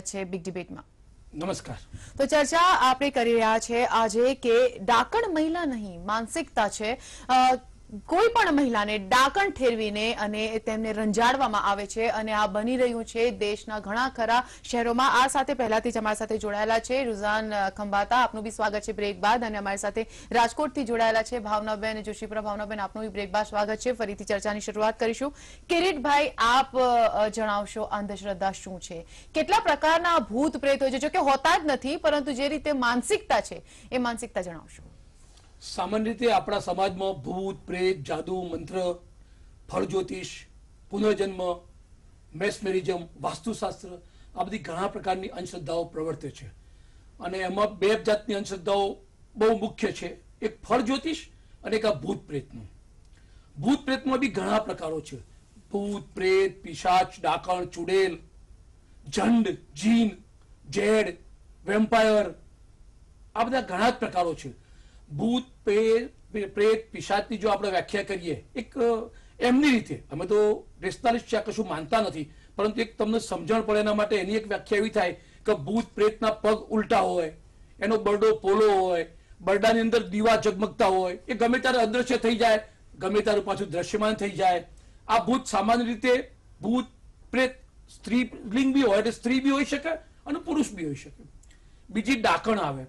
છે બિગ ડિબેટમાં નમસ્કાર. તો ચર્ચા આપણે કરી રહ્યા છે આજે કે ડાકણ મહિલા નહીં માનસિકતા છે. કોઈ પણ મહિલાને ડાકણ ઠેરવીને અને તેમને રંજાડવામાં આવે છે અને આ બની રહ્યું છે દેશના ઘણા ખરા શહેરોમાં. આ સાથે પહેલાથી જ અમારી સાથે જોડાયેલા છે રુઝાન ખંભાતા. આપનું બી સ્વાગત છે બ્રેક બાદ અને અમારી સાથે રાજકોટથી જોડાયેલા છે ભાવનાબેન, જોશીપુરા ભાવનાબેન. આપનું બી બ્રેક બાદ સ્વાગત છે. ફરીથી ચર્ચાની શરૂઆત કરીશું. કિરીટભાઈ, આપ જણાવશો અંધશ્રદ્ધા શું છે? કેટલા પ્રકારના ભૂત પ્રેત હોય છે? જોકે હોતા જ નથી, પરંતુ જે રીતે માનસિકતા છે, એ માનસિકતા જણાવશો. સામાન્ય રીતે આપણા સમાજમાં ભૂત, પ્રેત, જાદુ, મંત્ર ફળ જ્યોતિષ પુનર્જન્મ, મેસમેરિઝમ, વાસ્તુશાસ્ત્ર આ બધી ઘણા પ્રકારની અંધશ્રદ્ધાઓ પ્રવર્તે છે. અને એમાં બે જાતની અંધશ્રદ્ધાઓ બહુ મુખ્ય છે. એક ફળ જ્યોતિષ અને એક આ ભૂત પ્રેતનું. ભૂત પ્રેતમાં બી ઘણા પ્રકારો છે. ભૂત, પ્રેત, પિશાચ, ડાકણ, ચુડેલ જંડ જીન, જેડ, વેમ્પાયર આ બધા ઘણા જ પ્રકારો છે. ભૂત પ્રેત, પિશાચની જો આપણે વ્યાખ્યા કરીએ, એક એમની રીતે, અમે તો રેશનાલિસ્ટ છે કશું માનતા નથી, પરંતુ એક તમને સમજણ પડે એના માટે એની એક વ્યાખ્યા એવી થાય કે ભૂત, પ્રેતના પગ ઉલટા હોય, એનો બરડો પોલો હોય, બરડાની અંદર દીવા ઝગમગતા હોય, એ ગમે ત્યારે અદ્રશ્ય થઈ જાય, ગમે ત્યારે પાછું દ્રશ્યમાન થઈ જાય. આ ભૂત સામાન્ય રીતે ભૂત, પ્રેત સ્ત્રી લિંગ બી હોય, એટલે સ્ત્રી બી હોઈ શકે અને પુરુષ બી હોઈ શકે. બીજી ડાકણ આવે.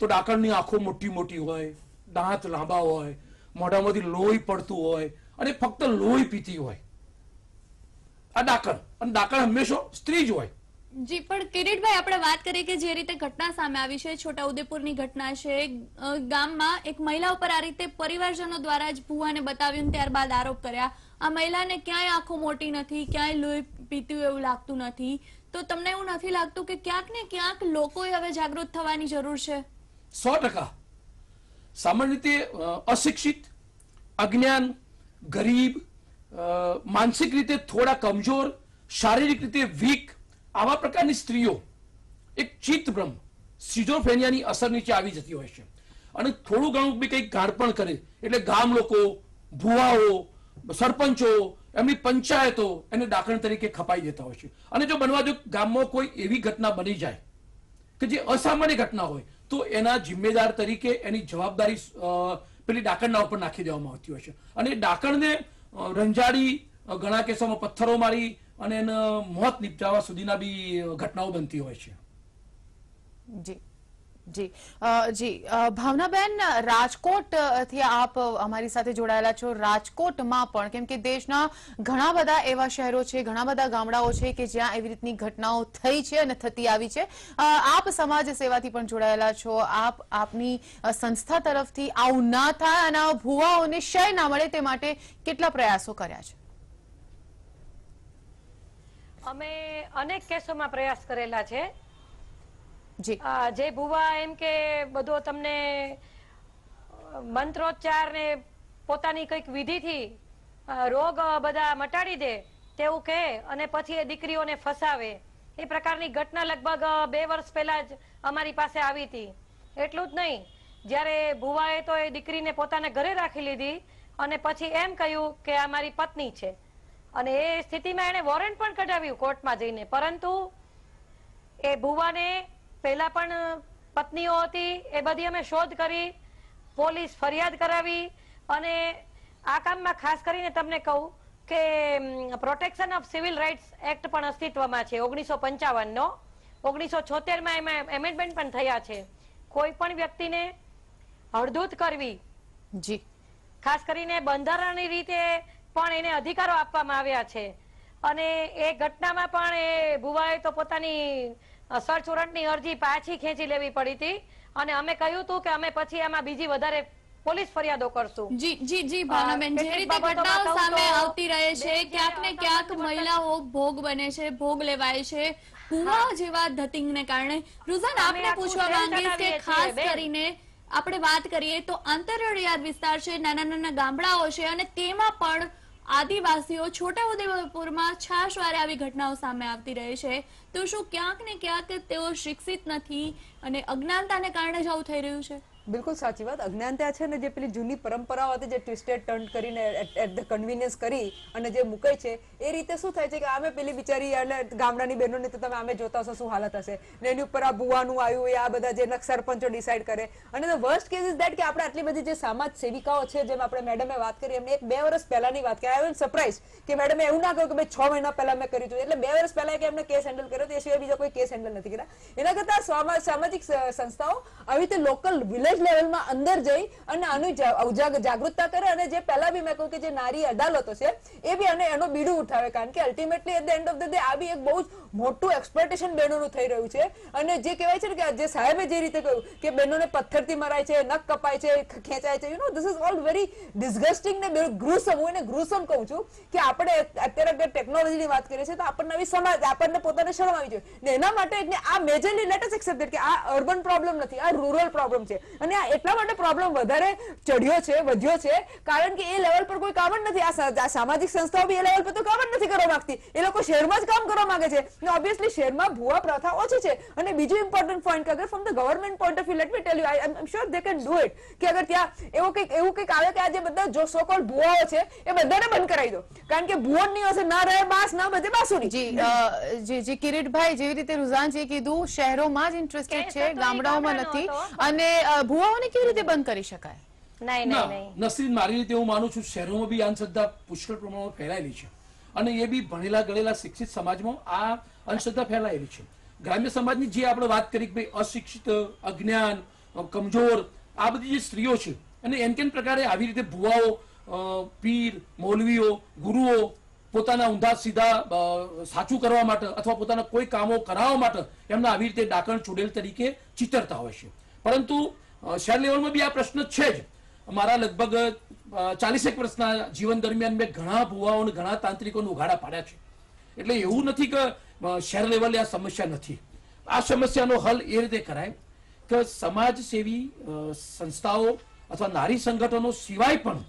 તો ડાકણની આંખો મોટી મોટી હોય, દાંત લાંબા હોય, મોઢામાંથી લોહી પડતું હોય અને ફક્ત લોહી પીતી હોય. આ ડાકણ. અને ડાકણ હંમેશા સ્ત્રી જ હોય. જી, પણ કિરીટભાઈ, આપણે વાત કરીએ કે જે રીતે ઘટના સામે આવી છે, છોટાઉદેપુરની ઘટના છે. ગામમાં એક મહિલા ઉપર આ રીતે પરિવારજનો દ્વારા જ ભુવાને બતાવ્યું ત્યારબાદ આરોપ કર્યા. આ મહિલાને ક્યાંય આંખો મોટી નથી, ક્યાંય લોહી પીતું એવું લાગતું નથી. તો તમને એવું નથી લાગતું કે ક્યાંક ને ક્યાંક લોકોએ હવે જાગૃત થવાની જરૂર છે? સો ટકા. સામાન્ય રીતે અશિક્ષિત, અજ્ઞાન, ગરીબ માનસિક રીતે થોડા કમજોર, શારીરિક રીતે વીક આવા પ્રકારની સ્ત્રીઓ એક ચિત્તભ્રમ સિઝોફેનિયાની અસર નીચે આવી જતી હોય છે. અને થોડું ઘણું બી કંઈક ગાળપણ કરે, એટલે ગામ લોકો, ભુવાઓ, સરપંચો, એમની પંચાયતો એને દાખલ તરીકે ખપાઈ દેતા હોય છે. અને જો બનવા જો ગામમાં કોઈ એવી ઘટના બની જાય, કે જે અસામાન્ય ઘટના હોય તો એના જિમ્મેદાર તરીકે એની જવાબદારી પેલી ડાકણના ઉપર નાખી દેવામાં આવતી હોય છે. અને ડાકણને રંજાડી ઘણા કેસોમાં પથ્થરો મારી અને એના મોત નિપજાવવા સુધીના બી ઘટનાઓ બનતી હોય છે. જી. જી. જી. ભાવનાબેન, રાજકોટથી આપ અમારી સાથે જોડાયેલા છો. રાજકોટમાં પણ, કેમ કે દેશના ઘણા બધા એવા શહેરો છે, ઘણા બધા ગામડાઓ છે કે જ્યાં એવી રીતની ઘટનાઓ થઈ છે અને થતી આવી છે. આપ સમાજ સેવાથી પણ જોડાયેલા છો. આપ, આપની સંસ્થા તરફથી આવું ના થાય અને ભુવાઓને શય ના મળે તે માટે કેટલા પ્રયાસો કર્યા છે? અમે અનેક કેસોમાં પ્રયાસ કરેલા છે. જી. ભુવા એમ કે બધો તમને મંત્રોચ્ચાર ને પોતાની કંઈક વિધિથી રોગ બધા મટાડી દે તેવું કહે અને પછી એ દીકરીઓને ફસાવે. એ પ્રકારની ઘટના લગભગ બે વર્ષ પહેલા જ અમારી પાસે આવી હતી. એટલું જ નહીં. જ્યારે ભુવાએ તો એ દીકરીને પોતાના ઘરે રાખી લીધી અને પછી એમ કહ્યું કે આ મારી પત્ની છે. અને એ સ્થિતિમાં એણે વોરંટ પણ કઢાવ્યું કોર્ટમાં જઈને. પરંતુ એ ભુવાને પહેલા પણ પત્નીઓ હતી એ બધી અમે શોધ કરી પોલીસ ફરિયાદ કરાવી અને આ કામમાં ખાસ કરીને તમને કહું કે protection of civil rights act પણ અસ્તિત્વમાં છે ઓગણીસો પંચાવનનો. ઓગણીસો છોતેરમાં એમાં એમેન્ડમેન્ટ પણ થયા છે. કોઈ પણ વ્યક્તિને હળદૂત કરવી જી. ખાસ કરીને બંધારણની રીતે પણ એને અધિકારો આપવામાં આવ્યા છે. અને એ ઘટનામાં પણ એ ભુવાએ તો પોતાની અ, સર્ચ વોરંટની અરજી પાછી ખેંચી લેવી પડી હતી અને અમે કહ્યું હતું કે અમે પછી આમાં બીજી વધારે પોલીસ ફરિયાદો કરશું. જી જી જી જે રીતે ઘટનાઓ સામે આવતી રહે છે ક્યાંક ને ક્યાંક મહિલાઓ ભોગ બને છે ભોગ લેવાય છે. કુવા જેવા ધતિંગને કારણે. રુઝાન આપણે પૂછવા માંગીશ કે ખાસ કરીને આપણે વાત કરીએ તો અંતરિયાળ વિસ્તાર છે નાના નાના ગામડાઓ છે અને તેમાં પણ આદિવાસીઓ છોટાઉદેપુરમાં છાશવારે આવી ઘટનાઓ સામે આવતી રહે છે. તો શું ક્યાંક ને ક્યાંક તેઓ શિક્ષિત નથી અને અજ્ઞાનતાને કારણે જ આવું થઈ રહ્યું છે? બિલકુલ સાચી વાત. અજ્ઞાનતા છે ને જે પેલી જૂની પરંપરાઓ હતી જે ટ્વિસ્ટેડ ટર્ન કરીને એટ ધ કન્વિનિયન્સ કરી અને જે મૂકે છે, એ રીતે શું થાય છે કે આમે પેલી બિચારી એટલે ગામડાની બહેનોની તો તમે આમે જોતા હશો શું હાલત હશે. ને એની ઉપર આ ભુવાનું આવ્યું, એ આ બધા જે સરપંચો ડિસાઈડ કરે. અને the worst case is that કે આપણે આટલી બધી જે સમાજ સેવિકાઓ છે, જેમ આપણે મેડમે વાત કરી, એમને એક બે વર્ષ પહેલાની વાત કરી. આઈ સરપ્રાઈઝ કે મેડમે એવું ના કહ્યું કે ભાઈ છ મહિના પહેલા મેં કર્યું હતું. એટલે બે વર્ષ પહેલા કે એમને કેસ હેન્ડલ કર્યો, તો એ સિવાય બીજા કોઈ કેસ હેન્ડલ નથી કર્યા. એના કરતા સામા- સામાજિક સંસ્થાઓ આવી રીતે લોકલ વિલેજ લેવલમાં અંદર જઈ અને આનું જાગૃતતા કરે અને જે પહેલા બી મેં કહ્યું કે જે નારી અદાલતો છે, એ બી અને એનો બીડું ઉઠાવે. કારણ કે ultimately at the end of the day આ બી એક બહુ જ મોટું એક્સપ્લોટેશન બહેનોનું થઈ રહ્યું છે. અને જે કહેવાય છે ને કે જે સાહેબે જે રીતે કહ્યું કે બહેનોને પથ્થરથી મરાય છે, નખ કપાય છે ખેંચાય છે you know this is all very disgusting ને ગ્રુસમ હું એને ગ્રુસમ કહું છું કે આપણે અત્યારે અગર ટેકનોલોજીની વાત કરીએ છીએ તો આપણને આવી સમાજ, આપણને પોતાને શરમ આવી જોઈએ. ને એના માટે આ મેજરલી લેટ અસ એક્સેપ્ટેડ કે આ અર્બન પ્રોબ્લેમ નથી, આ રૂરલ પ્રોબ્લેમ છે. અને આ એટલા માટે પ્રોબ્લેમ વધારે ચડ્યો છે વધ્યો છે કારણ કે એ લેવલ પર કોઈ કામ જ નથી. આ સામાજિક સંસ્થાઓ બી એ લેવલ પર તો કામ જ નથી કરવા માંગતી. એ લોકો શહેરમાં જ કામ કરવા માંગે છે. ને ઓબ્વિયસલી શહેરમાં ભૂવા પ્રથા ઓછી છે. અને બીજું ઇમ્પોર્ટન્ટ પોઈન્ટ કે અગર from the government point of view let me tell you I am sure they can do it કે અગર ત્યાં એવું કંઈક એવું કંઈક આવે કે આ જે બધા જો સો કોલ ભૂવાઓ છે એ બધાને બંધ કરાવી દો. કારણ કે ભૂવો નહીં હશે ના રહે બાસ ના બધે બાસુરી. જી જી જી કિરીટભાઈ જેવી રીતે રુઝાનજીએ કીધું શહેરોમાં જ ઇન્ટરેસ્ટેડ છે ગામડાઓમાં નથી. અને ભુવાઓને કેવી રીતે બંધ કરી શકાય? નહીં નહીં નસરીન મારી રીતે હું માનું છું શહેરોમાં બી અંધશ્રદ્ધા પુષ્કળ પ્રમાણમાં ફેલાયેલી છે. અને એ બી ભણેલા ગણેલા શિક્ષિત સમાજમાં આ અંધશ્રદ્ધા ફેલાયેલી છે. ગ્રામ્ય સમાજની જે આપણે વાત કરી કે ભાઈ અશિક્ષિત અજ્ઞાન કમજોર આ બધી જે સ્ત્રીઓ છે અને એમ કેમ પ્રકારે આવી રીતે ભુવાઓ પીર મૌલવીઓ ગુરુઓ પોતાના ઊંધા સીધા સાચું કરવા માટે અથવા પોતાના કોઈ કામો કરાવવા માટે એમના આવી રીતે ડાકણ ચૂડેલ તરીકે ચિતરતા હોય છે. પરંતુ શહેર લેવલમાં બી આ પ્રશ્ન છે જ. મારા લગભગ ચાલીસેક વર્ષના જીવન દરમિયાન મેં ઘણા ભુવાઓ અને ઘણા તાંત્રિકોને ઉઘાડા પાડ્યા છે. એટલે એવું નથી કે શહેર લેવલે આ સમસ્યા નથી. આ સમસ્યાનો હલ એ રીતે કરાય કે સમાજ સેવી સંસ્થાઓ અથવા નારી સંગઠનો સિવાય પણ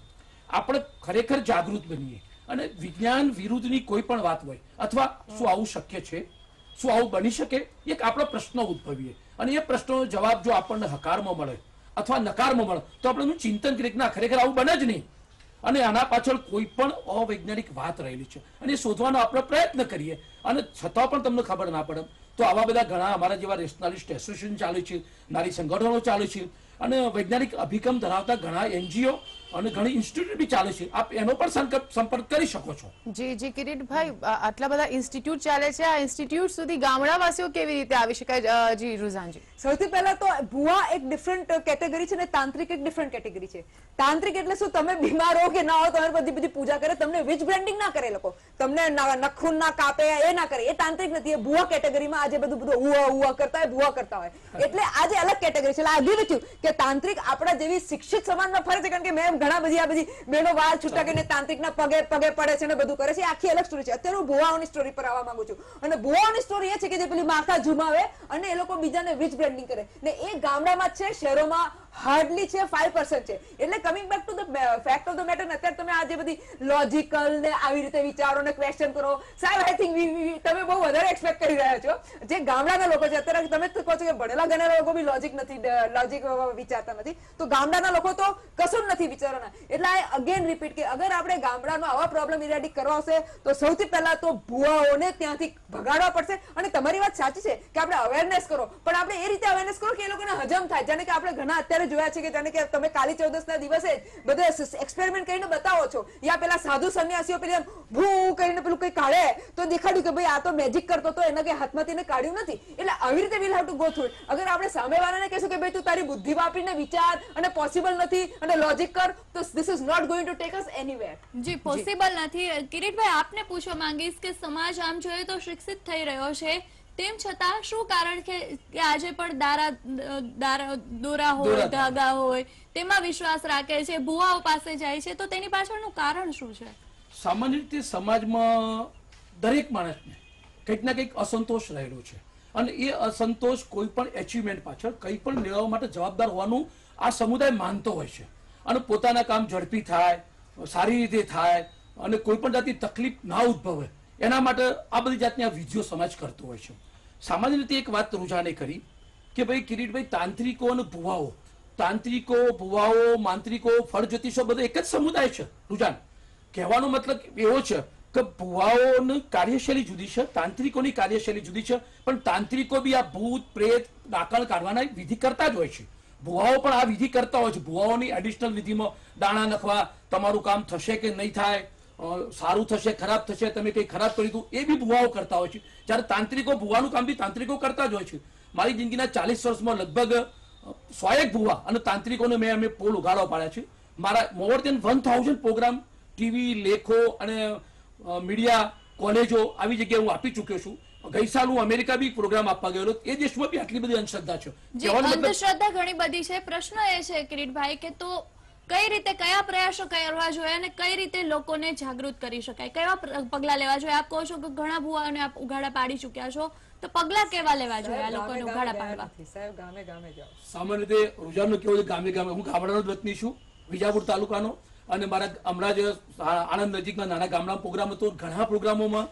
આપણે ખરેખર જાગૃત બનીએ. અને વિજ્ઞાન વિરુદ્ધની કોઈ પણ વાત હોય, અથવા શું આવું શક્ય છે, શું આવું બની શકે, એક આપણો પ્રશ્ન ઉદ્ભવીએ. અને એ પ્રશ્નોનો જવાબ જો આપણને હકારમાં મળે અથવા નકારમાં મળે, તો આપણે ચિંતન કરીએ ના, ખરેખર આવું બને જ નહીં. અને આના પાછળ કોઈ પણ અવૈજ્ઞાનિક વાત રહેલી છે. અને એ શોધવાનો આપણે પ્રયત્ન કરીએ. અને છતાં પણ તમને ખબર ના પડે. તો આવા બધા ઘણા અમારા જેવા રેશનાલિસ્ટ એસોસિએશન ચાલે છે, નારી સંગઠનો ચાલે છે. અને વૈજ્ઞાનિક અભિગમ ધરાવતા ઘણા એનજીઓ અને ઘણી ઇન્સ્ટિટ્યૂટ બી ચાલે છે. આપ એનો પણ સંપર્ક કરી શકો છો. જી જી કિરીટભાઈ આટલા બધા ઇન્સ્ટિટ્યૂટ ચાલે છે. આ ઇન્સ્ટિટ્યૂટ સુધી ગામડાવાસીઓ કેવી રીતે આવી શકાય? જી રુઝાનજી. સૌથી પહેલા તો ભુવા એક ડિફરન્ટ કેટેગરી છે અને તાંત્રિક એક ડિફરન્ટ કેટેગરી છે. તાંત્રિક એટલે શું? તમે બીમાર હો કે ના હો તમારી બધી બધી પૂજા કરે તમને વિચ બ્રેન્ડિંગ ના કરે લોકો. તમને નખૂન ના કાપે એ ના કરે. એ તાંત્રિક નથી. એ ભુવા કેટેગરીમાં આજે બધું બધું ઉવા ઉવા કરતા હોય ભુવા કરતા હોય. એટલે આજે અલગ કેટેગરી છે. એટલે આ કે તાંત્રિક આપણા જેવી શિક્ષિત સમાજમાં ફરે છે. કારણ કે મેં ઘણા બધી આ બધી બહેનો વાળ છૂટા કરીને તાંત્રિકના પગે પગે પડે છે ને બધું કરે છે. આખી અલગ સ્ટોરી છે. અત્યારે હું ભુવાઓની સ્ટોરી પર આવવા માંગુ છું. અને ભુવાઓની સ્ટોરી એ છે કે જે પેલી માથા ઝુમાવે અને એ લોકો બીજાને વીજ બ્રેન્ડિંગ કરે. ને એ ગામડામાં છે, શહેરોમાં હાર્ડલી છે ફાઈવ પર્સન્ટ છે. એટલે coming back to the fact of the matter અત્યારે તમે આ જે બધી લોજિકલ ને આવી રીતે વિચારો ને ક્વેશ્ચન કરો, સાહેબ આઈ થિંક તમે બહુ વધારે એક્સપેક્ટ કરી રહ્યા છો. જે ગામડાના લોકો છે, અત્યારે તમે કહો છો કે ભણેલા ગણેલા લોકો બી લોજિક નથી લોજિક વિચારતા નથી. તો ગામડાના લોકો તો કશું નથી વિચારવાના. એટલે આઈ અગેન રિપીટ કે અગર આપણે ગામડાનો આવા પ્રોબ્લેમ ઇરેડિક કરવા હશે તો સૌથી પહેલા તો ભુવાઓને ત્યાંથી ભગાડવા પડશે. અને તમારી વાત સાચી છે કે આપણે અવેરનેસ કરો. પણ આપણે એ રીતે અવેરનેસ કરો કે એ લોકોને હજમ થાય. જાણે કે આપણે ઘણા અત્યારે જોયા છે કે તને કે તમે કાલી ચૌદસ ના દિવસે બધે એક્સપેરિમેન્ટ કરીને બતાવો છો. યા પેલા સાધુ સંન્યાસીઓ પેલી ભૂ કરીને પેલું કઈ કાઢે તો દેખાડ્યું કે ભાઈ આ તો મેજિક કરતો તો એના કઈ હાથમાંથી કાઢ્યું નથી. એટલે આવી રીતે will have to go through અગર આપણે સામેવાળાને કહેશું કે ભાઈ તું તારી બુદ્ધિ વાપરીને વિચાર અને પોસિબલ નથી અને લોજિક કર તો this is not going to take us anywhere G possible નથી. કિરીટભાઈ આપને પૂછવા માંગીશ કે સમાજ આમ જોઈએ તો શિક્ષિત થઈ રહ્યો છે? તેમ છતાં શું કારણ કે આજે પણ દારા દારા દોરા હોય ધાગા હોય તેમાં વિશ્વાસ રાખે છે ભુવાઓ પાસે જાય છે તો તેની પાછળનું કારણ શું છે? સામાન્ય રીતે સમાજમાં દરેક માણસને કંઈક ના કંઈક અસંતોષ રહેલો છે. અને એ અસંતોષ કોઈ પણ એચિવમેન્ટ પાછળ કંઈ પણ મેળવવા માટે જવાબદાર હોવાનું આ સમુદાય માનતો હોય છે. અને પોતાના કામ ઝડપી થાય સારી રીતે થાય અને કોઈ પણ જાતની તકલીફ ના ઉદ્ભવે એના માટે આ બધી જાતની આ વિધિઓ સમાજ કરતો હોય છે. સામાન્ય રીતે એક વાત રૂઝાને કરી કે ભાઈ કિરીટભાઈ, તાંત્રિકો અને ભુવાઓ, તાંત્રિકો, ભુવાઓ, માંત્રિકો ફળ જ્યોતિષો બધો એક જ સમુદાય છે રુજાન કહેવાનો મતલબ એવો છે કે ભુવાઓની કાર્યશૈલી જુદી છે, તાંત્રિકોની કાર્યશૈલી જુદી છે, પણ તાંત્રિકો બી આ ભૂત, પ્રેત દાખલ કાઢવાના વિધિ કરતા જ હોય છે. ભુવાઓ પણ આ વિધિ કરતા હોય છે. ભુવાઓની એડિશનલ વિધિમાં દાણા નખવા તમારું કામ થશે કે નહીં થાય સારું થશે ખરાબ થશે તમે કંઈ ખરાબ કરી દીધું એ બી ભુવાઓ કરતા હોય છે. જ્યારે તાંત્રિકો ભુવાનું કામ બી તાંત્રિકો કરતા જ હોય છે. મારી જિંદગીના ચાલીસ વર્ષમાં લગભગ સો એક ભુવા અને તાંત્રિકોને મેં અમે પોલ ઉઘાડો પાડ્યા છે. મારા more than one thousand program TV લેખો અને મીડિયા કોલેજો આવી જગ્યાએ હું આપી ચૂક્યો છું. ગઈ સાલ હું અમેરિકા બી પ્રોગ્રામ આપવા ગયેલો. એ દેશમાં બી આટલી બધી અંધશ્રદ્ધા છે. અંધશ્રદ્ધા ઘણી બધી છે. પ્રશ્ન એ છે કિરીટભાઈ કે તો કઈ રીતે કયા પ્રયાસો કરવા જોઈએ અને કઈ રીતે લોકોને જાગૃત કરી શકાય? કેવા પગલા લેવા જોઈએ? આપ કહો છો કે ઘણા ભુવાઓને આપ ઉઘાડા પાડી ચૂક્યા છો તો પગલા કેવા લેવા જોઈએ આ લોકોને ગામે ઉઘાડા ગામે પાડવા? સાહેબ ગામે ગામે જાઓ. સામાન્ય રીતે રોજાનો કેવો છે? ગામે ગામે હું ગામડાનો જ વતની છું વિજાપુર તાલુકાનો. અને મારા હમણાં જ આણંદ નજીકના નાના ગામડામાં પ્રોગ્રામ હતો. ઘણા પ્રોગ્રામોમાં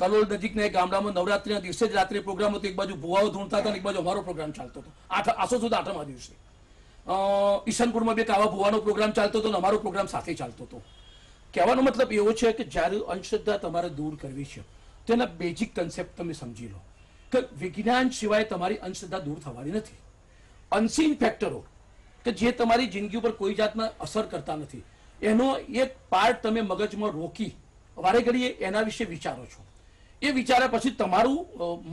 કલોલ નજીકના એક ગામડામાં નવરાત્રીના દિવસે જ રાત્રે પ્રોગ્રામ હતો. એક બાજુ ભુવાઓ ધૂણતા હતા અને એક બાજુ અમારો પ્રોગ્રામ ચાલતો હતો. આઠ આસો સુધી આઠમા દિવસે. ઈશાનપુરમાં બે કાવા ભુવાનો પ્રોગ્રામ ચાલતો હતો અને અમારો પ્રોગ્રામ સાથે ચાલતો હતો. કહેવાનો મતલબ એવો છે કે જ્યારે અંધશ્રદ્ધા તમારે દૂર કરવી છે તેના બેઝિક કન્સેપ્ટ તમે સમજી લો કે વિજ્ઞાન સિવાય તમારી અંધશ્રદ્ધા દૂર થવાની નથી. અનસીન ફેક્ટરો કે જે તમારી જિંદગી ઉપર કોઈ જાતના અસર કરતા નથી. એનો એક પાર્ટ તમે મગજમાં રોકી વારે ઘડીએ એના વિશે વિચારો છો. એ વિચાર્યા પછી તમારું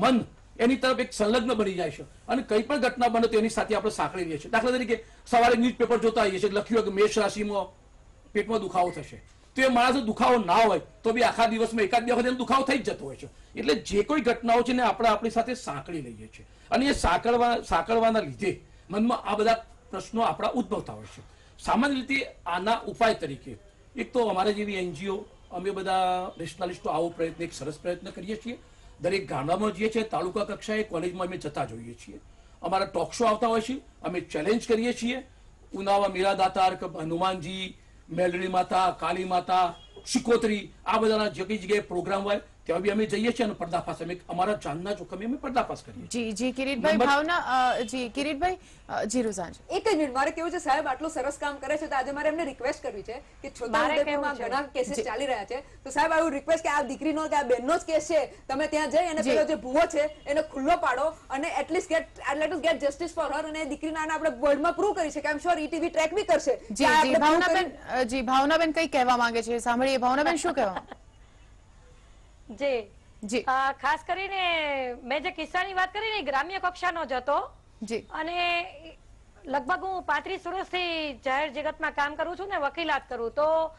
મન એની તરફ એક સંલગ્ન બની જાય છે. અને કંઈ પણ ઘટના બને તો એની સાથે આપણે સાંકળી લઈએ છીએ. દાખલા તરીકે સવારે ન્યૂઝપેપર જોતા આવીએ છીએ લખ્યું કે મેષ રાશિમાં પેટમાં દુખાવો થશે. તો એ માણસો દુખાવો ના હોય, તો બી આખા દિવસમાં એકાદ બે વખત એનો દુખાવો થઈ જતો હોય છે. એટલે જે કોઈ ઘટનાઓ છે ને આપણે આપણી સાથે સાંકળી લઈએ છીએ. અને એ સાંકળવા, સાંકળવાના લીધે મનમાં આ બધા પ્રશ્નો આપણા ઉદ્ભવતા હોય છે. સામાન્ય રીતે આના ઉપાય તરીકે એક તો અમારા જેવી એનજીઓ, અમે બધા નેશનલિસ્ટો આવો પ્રયત્ન, એક સરસ પ્રયત્ન કરીએ છીએ. દરેક ગામડામાં જઈએ છીએ તાલુકા કક્ષાએ કોલેજમાં અમે જતા જોઈએ છીએ. અમારા ટોક શો આવતા હોય છે, અમે ચેલેન્જ કરીએ છીએ. ઉનાવા મીરા દાતાર હનુમાનજી, મેલડી માતા, કાલી માતા, શિકોતરી, આ બધાના જગ્યાએ જગ્યાએ પ્રોગ્રામ હોય. ત્યાં બી અમે જઈએ છીએ અને પર્દાફાશ. અમે અમારા જાનના જોખમે અમે પર્દાફાશ કરીએ જી જી કિરીટભાઈ ભાવના જી કિરીટભાઈ જી રૂઝાન એક જ મિનિટ મારે કેવું છે સાહેબ આટલું સરસ કામ કરે છે તો આજે મારે એમને રિક્વેસ્ટ કરવી છે કે છોટાઉદેપુરમાં ઘણા કેસીસ ચાલી રહ્યા છે. તો સાહેબ આવું રિક્વેસ્ટ કે આ દીકરીનો કે આ બેનનો જ કેસ છે તમે ત્યાં જઈ અને જી. પેલો જે ભૂવો છે એને ખુલ્લો પાડો અને at least get let us get justice for her અને દીકરીના આપણે વર્લ્ડમાં પ્રૂવ કરી છે કે I am sure ETV track be કરશે. જી જી ભાવનાબેન જી ભાવનાબેન કઈ કહેવા માંગે છે? સાંભળીએ ભાવનાબેન શું કહેવા જી. જી. ખાસ કરીને મેં જે કિસ્સાની વાત કરી ને ગ્રામ્ય કક્ષાનો જ હતો. જી. અને લગભગ હું પાંત્રીસ વર્ષથી જાહેર જગતમાં કામ કરું છું ને વકીલાત કરું. તો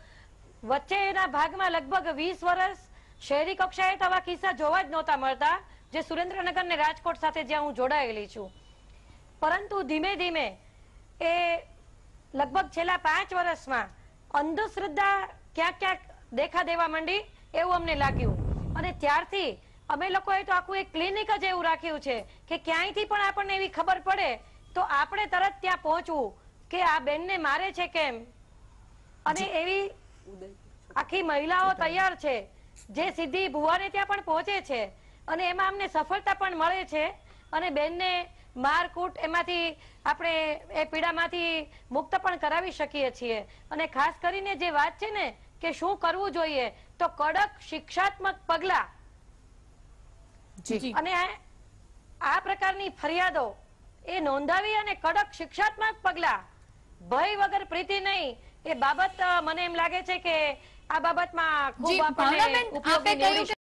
વચ્ચેના ભાગમાં લગભગ વીસ વર્ષ શહેરી કક્ષાએ તો આવા કિસ્સા જોવા જ નહોતા મળતા જે સુરેન્દ્રનગર ને રાજકોટ સાથે જ્યાં હું જોડાયેલી છું. પરંતુ ધીમે ધીમે એ લગભગ છેલ્લા પાંચ વર્ષમાં અંધશ્રદ્ધા ક્યાંક ક્યાંક દેખા દેવા માંડી એવું અમને લાગ્યું. અને ત્યારથી અમે લોકોએ તો આખું એક ક્લિનિક જ એવું રાખ્યું છે કે ક્યાંયથી પણ આપણને એવી ખબર પડે તો આપણે તરત ત્યાં પહોંચવું કે આ બેનને મારે છે કેમ? અને એવી આખી મહિલાઓ તૈયાર છે જે સીધી ભુવાને ત્યાં પણ પહોંચે છે અને એમાં અમને સફળતા પણ મળે છે અને બેનને મારકૂટ એમાંથી આપણે એ પીડામાંથી મુક્ત પણ કરાવી શકીએ છીએ. અને ખાસ કરીને જે વાત છે ને કે શું કરવું જોઈએ તો કડક શિક્ષાત્મક પગલા. અને આ- પ્રકારની ફરિયાદો એ નોંધાવી અને કડક શિક્ષાત્મક પગલા. ભય વગર પ્રીતિ નહીં. એ બાબત મને એમ લાગે છે કે આ બાબતમાં ખૂબ જી